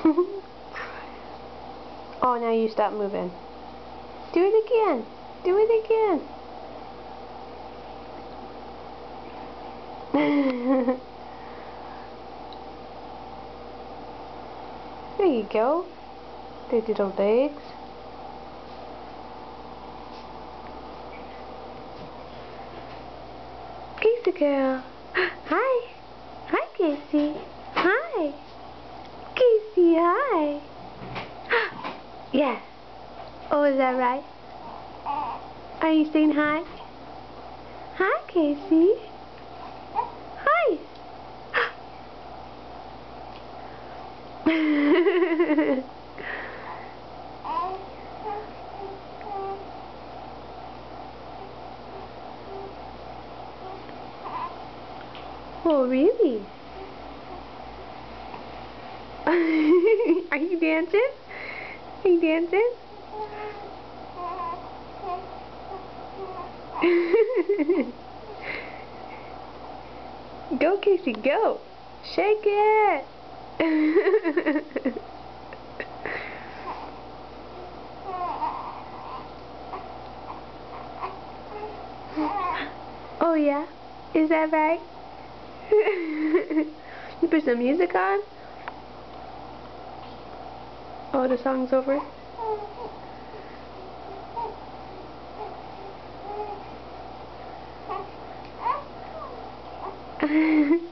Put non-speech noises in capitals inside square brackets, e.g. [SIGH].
[LAUGHS] oh, now you stop moving. Do it again. Do it again. [LAUGHS] there you go. Little legs. Kaci girl. [GASPS] Hi. Hi, Kaci. Hi. Kaci, hi. Yes. Oh, is that right? Are you saying hi? Hi, Kaci. Hi. [LAUGHS] oh, really? [LAUGHS] Are you dancing? Are you dancing? [LAUGHS] go, Kaci, go. Shake it. [LAUGHS] oh, yeah? Is that right? [LAUGHS] you put some music on? Oh, the song's over? [LAUGHS]